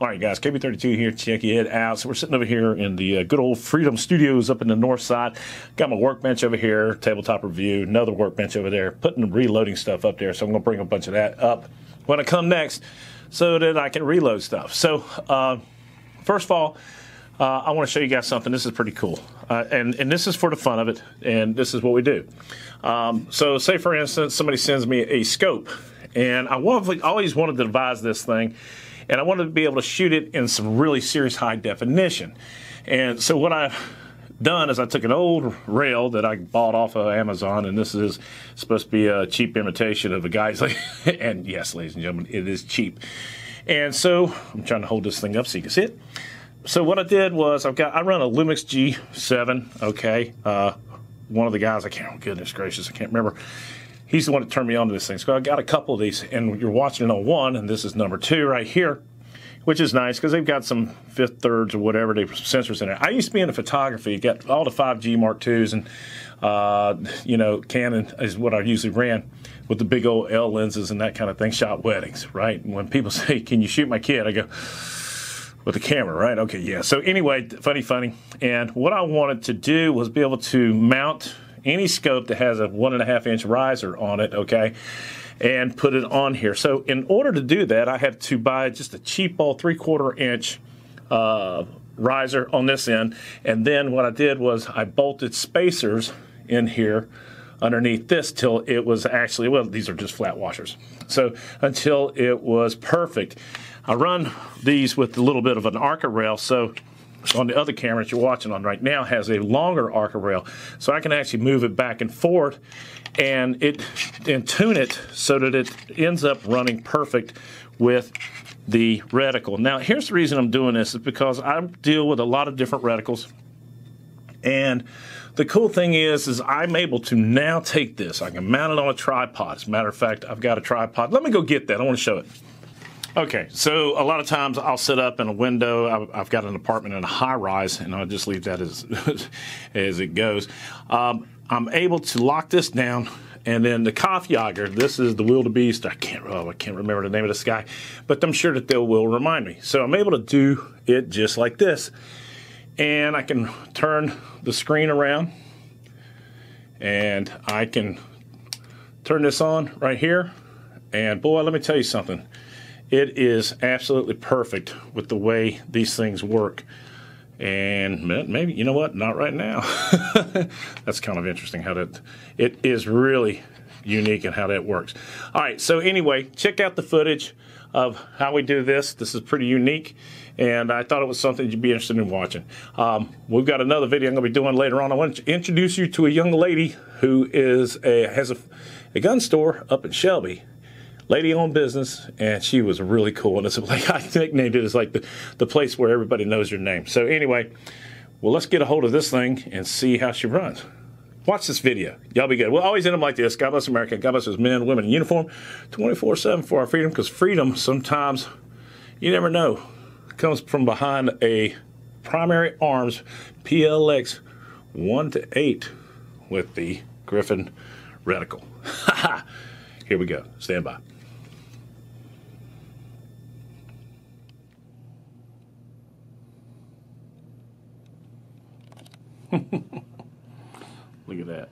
All right, guys, KB32 here. Check it out. So we're sitting over here in the uh, good old Freedom Studios up in the north side. Got my workbench over here, tabletop review, another workbench over there, putting reloading stuff up there. So I'm going to bring a bunch of that up when I come next so that I can reload stuff. So, uh, first of all, uh, I want to show you guys something. This is pretty cool. Uh, and, and this is for the fun of it, and this is what we do. Um, so, say for instance, somebody sends me a scope, and I always wanted to devise this thing and I wanted to be able to shoot it in some really serious high definition. And so what I've done is I took an old rail that I bought off of Amazon, and this is supposed to be a cheap imitation of a guy's. and yes, ladies and gentlemen, it is cheap. And so I'm trying to hold this thing up so you can see it. So what I did was I've got I run a Lumix G7. Okay, uh, one of the guys I can't. Oh, Goodness gracious, I can't remember he's the one that turned me on to this thing. So I got a couple of these, and you're watching it on one, and this is number two right here, which is nice because they've got some fifth thirds or whatever they sensors in it. I used to be into photography, got all the 5D Mark IIs, and uh, you know, Canon is what I usually ran with the big old L lenses and that kind of thing. Shot weddings, right? When people say, "Can you shoot my kid?" I go with the camera, right? Okay, yeah. So anyway, funny, funny. And what I wanted to do was be able to mount any scope that has a one and a half inch riser on it, okay, and put it on here. So in order to do that, I had to buy just a cheap old three quarter inch uh, riser on this end, and then what I did was I bolted spacers in here underneath this till it was actually well these are just flat washers. So until it was perfect. I run these with a little bit of an arca rail so on the other camera that you're watching on right now has a longer arca rail. So I can actually move it back and forth and it and tune it so that it ends up running perfect with the reticle. Now here's the reason I'm doing this is because I deal with a lot of different reticles and the cool thing is, is I'm able to now take this. I can mount it on a tripod. As a matter of fact, I've got a tripod. Let me go get that. I want to show it. Okay, so a lot of times I'll sit up in a window. I've got an apartment in a high rise, and I'll just leave that as as it goes. Um, I'm able to lock this down, and then the Kaufjager. This is the wildebeest. I can't. Oh, I can't remember the name of this guy, but I'm sure that they will remind me. So I'm able to do it just like this, and I can turn the screen around, and I can turn this on right here. And boy, let me tell you something it is absolutely perfect with the way these things work. And maybe, you know what, not right now. That's kind of interesting how that, it is really unique and how that works. All right, so anyway, check out the footage of how we do this. This is pretty unique, and I thought it was something you'd be interested in watching. Um, we've got another video I'm going to be doing later on. I want to introduce you to a young lady who is a has a, a gun store up in Shelby lady owned business, and she was really cool. And it's like I nicknamed it as like the, the place where everybody knows your name. So anyway, well, let's get a hold of this thing and see how she runs. Watch this video. Y'all be good. We'll always end them like this. God bless America. God bless us men women in uniform 24 7 for our freedom because freedom sometimes, you never know, comes from behind a primary arms PLX 1 to 8 with the Griffin reticle. Here we go. Stand by. Look at that.